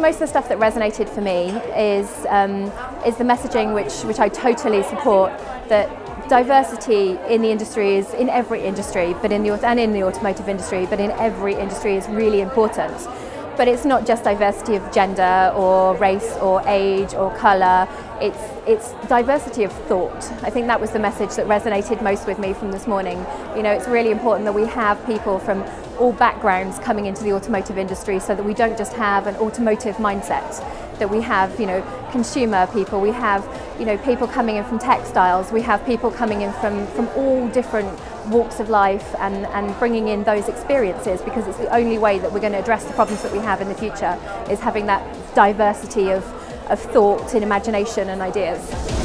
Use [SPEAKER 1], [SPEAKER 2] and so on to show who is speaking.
[SPEAKER 1] most of the stuff that resonated for me is um, is the messaging which which I totally support that diversity in the industry is in every industry, but in the and in the automotive industry, but in every industry is really important. But it's not just diversity of gender or race or age or colour. It's it's diversity of thought. I think that was the message that resonated most with me from this morning. You know, it's really important that we have people from all backgrounds coming into the automotive industry so that we don't just have an automotive mindset that we have you know consumer people. We have you know people coming in from textiles. We have people coming in from from all different walks of life and and bringing in those experiences because it's the only way that we're going to address the problems that we have in the future is having that diversity of of thought and imagination and ideas